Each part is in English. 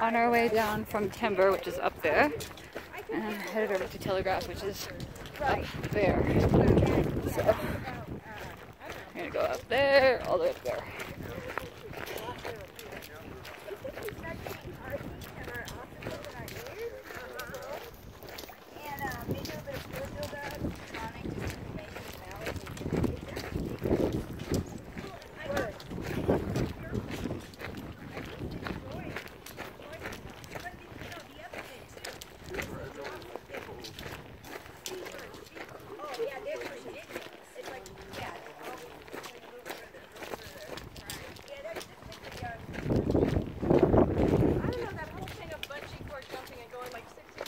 on our way down from Timber, which is up there, and headed over to Telegraph, which is up there. So, I'm gonna go up there, all the way up there.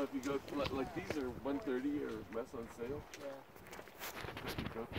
So if you go like, like these are 130 or less on sale. Yeah. If you go through